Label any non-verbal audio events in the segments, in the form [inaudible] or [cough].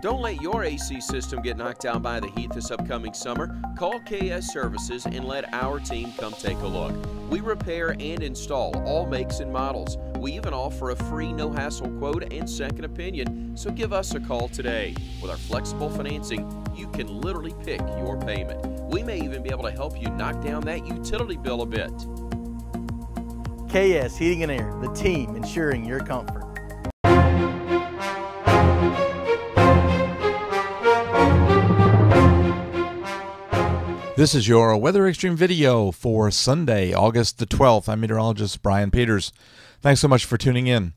Don't let your AC system get knocked out by the heat this upcoming summer. Call KS Services and let our team come take a look. We repair and install all makes and models. We even offer a free no hassle quote and second opinion, so give us a call today. With our flexible financing, you can literally pick your payment. We may even be able to help you knock down that utility bill a bit. KS Heating and Air, the team ensuring your comfort. This is your Weather Xtreme video for Sunday, August the 12th. I'm meteorologist Brian Peters. Thanks so much for tuning in.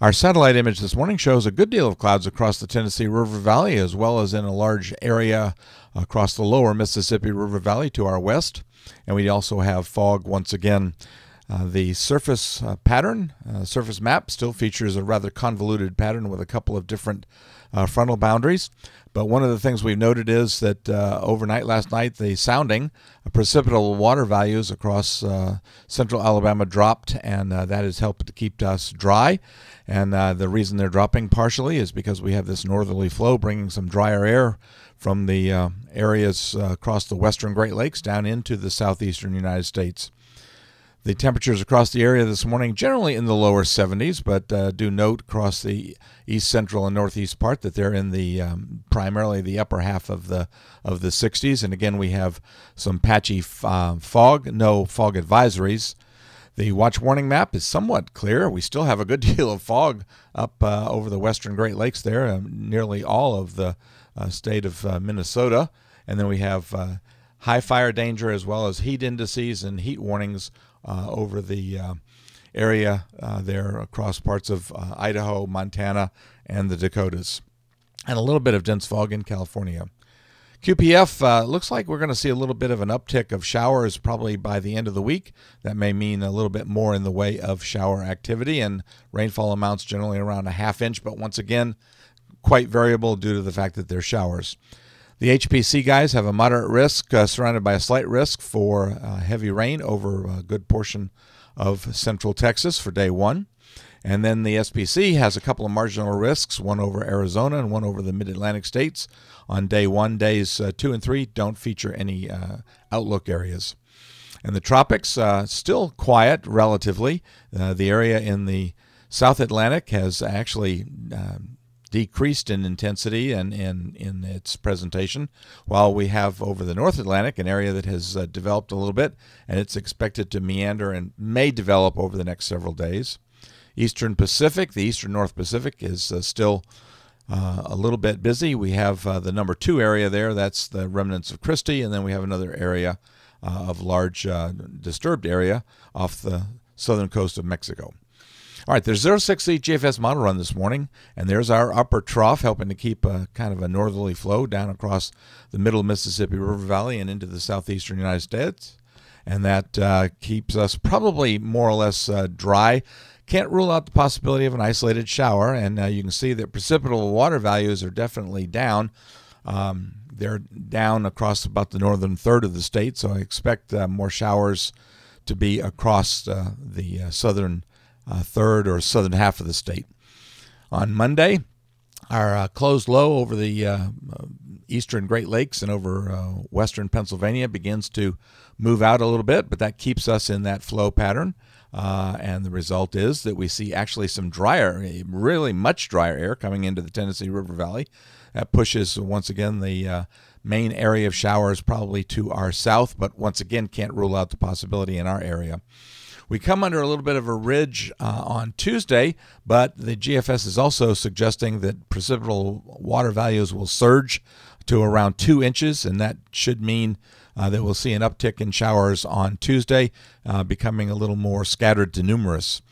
Our satellite image this morning shows a good deal of clouds across the Tennessee River Valley, as well as in a large area across the lower Mississippi River Valley to our west. And we also have fog once again. Uh, the surface uh, pattern, uh, surface map, still features a rather convoluted pattern with a couple of different uh, frontal boundaries. But one of the things we've noted is that uh, overnight last night, the sounding precipitable water values across uh, central Alabama dropped, and uh, that has helped to keep us dry. And uh, the reason they're dropping partially is because we have this northerly flow bringing some drier air from the uh, areas uh, across the western Great Lakes down into the southeastern United States. The temperatures across the area this morning generally in the lower 70s, but uh, do note across the east central and northeast part that they're in the um, primarily the upper half of the of the 60s. And again, we have some patchy f- uh, fog, no fog advisories. The watch warning map is somewhat clear. We still have a good [laughs] deal of fog up uh, over the western Great Lakes there, um, nearly all of the uh, state of uh, Minnesota. And then we have uh, high fire danger as well as heat indices and heat warnings over the uh, area uh, there across parts of Idaho, Montana, and the Dakotas, and a little bit of dense fog in California. QPF uh, looks like we're going to see a little bit of an uptick of showers probably by the end of the week. That may mean a little bit more in the way of shower activity and rainfall amounts generally around a half inch, but once again, quite variable due to the fact that they're showers. The HPC guys have a moderate risk, uh, surrounded by a slight risk for uh, heavy rain over a good portion of central Texas for day one. And then the SPC has a couple of marginal risks, one over Arizona and one over the mid Atlantic states on day one. Days uh, two and three don't feature any uh, outlook areas. And the tropics, uh, still quiet relatively. Uh, the area in the South Atlantic has actually um, decreased in intensity and in, in its presentation, while we have over the North Atlantic an area that has uh, developed a little bit, and it's expected to meander and may develop over the next several days. Eastern Pacific, the Eastern North Pacific, is uh, still uh, a little bit busy. We have uh, the number two area there, that's the remnants of Kristy, and then we have another area uh, of large uh, disturbed area off the southern coast of Mexico. All right, there's 060 GFS model run this morning, and there's our upper trough helping to keep a kind of a northerly flow down across the middle Mississippi River Valley and into the southeastern United States. And that uh, keeps us probably more or less uh, dry. Can't rule out the possibility of an isolated shower, and uh, you can see that precipitable water values are definitely down. Um, they're down across about the northern third of the state, so I expect uh, more showers to be across uh, the uh, southern uh, third or southern half of the state. On Monday, our uh, closed low over the uh, eastern Great Lakes and over uh, western Pennsylvania begins to move out a little bit, but that keeps us in that flow pattern. Uh, and the result is that we see actually some drier, really much drier air coming into the Tennessee River Valley. That pushes once again the uh, main area of showers probably to our south, but once again can't rule out the possibility in our area. We come under a little bit of a ridge uh, on Tuesday, but the GFS is also suggesting that precipitable water values will surge to around two inches, and that should mean uh, that we'll see an uptick in showers on Tuesday, uh, becoming a little more scattered to numerous.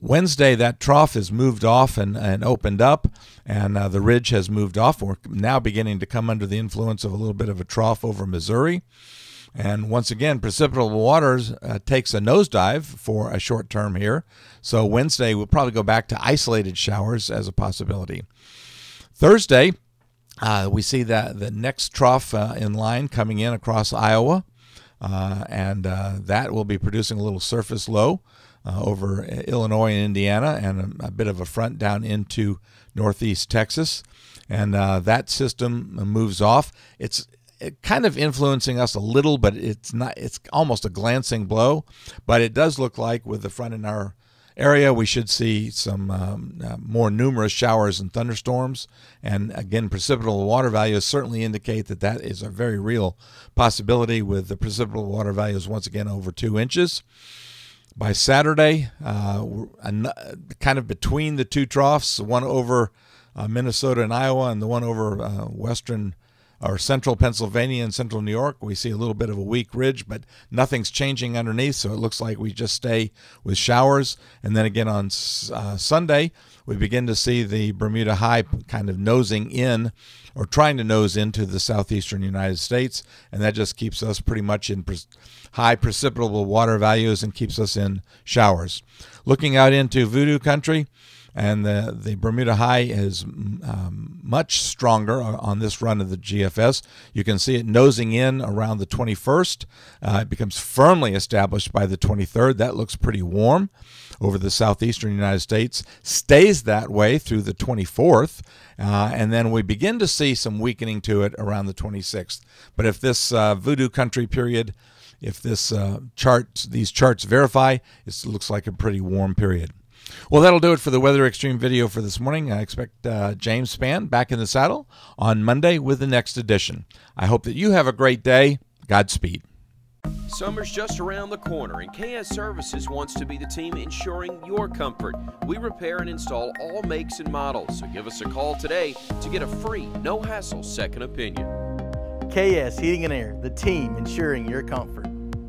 Wednesday, that trough has moved off and, and opened up, and uh, the ridge has moved off. We're now beginning to come under the influence of a little bit of a trough over Missouri. And once again, precipitable waters uh, takes a nosedive for a short term here. So Wednesday, we'll probably go back to isolated showers as a possibility. Thursday, uh, we see that the next trough uh, in line coming in across Iowa, uh, and uh, that will be producing a little surface low uh, over Illinois and Indiana, and a, a, bit of a front down into northeast Texas. and that system moves off. It's it kind of influencing us a little, but it's not. It's almost a glancing blow, but it does look like with the front in our area, we should see some um, uh, more numerous showers and thunderstorms. And again, precipitable water values certainly indicate that that is a very real possibility with the precipitable water values once again over two inches. By Saturday, uh, kind of between the two troughs, one over uh, Minnesota and Iowa, and the one over uh, western or central Pennsylvania and central New York, we see a little bit of a weak ridge, but nothing's changing underneath. So it looks like we just stay with showers. And then again on uh, Sunday, we begin to see the Bermuda High kind of nosing in or trying to nose into the southeastern United States. And that just keeps us pretty much in pre- high precipitable water values and keeps us in showers. Looking out into voodoo country, and the, the Bermuda High is um, much stronger on this run of the GFS. You can see it nosing in around the 21st. Uh, it becomes firmly established by the 23rd. That looks pretty warm over the southeastern United States, stays that way through the 24th, uh, and then we begin to see some weakening to it around the 26th. But if this uh, voodoo country period, if this uh, chart, these charts verify, it looks like a pretty warm period. Well, that'll do it for the Weather Xtreme video for this morning. I expect uh, James Spann back in the saddle on Monday with the next edition. I hope that you have a great day. Godspeed. Summer's just around the corner, and KS Services wants to be the team ensuring your comfort. We repair and install all makes and models, so give us a call today to get a free, no hassle second opinion. KS Heating and Air, the team ensuring your comfort.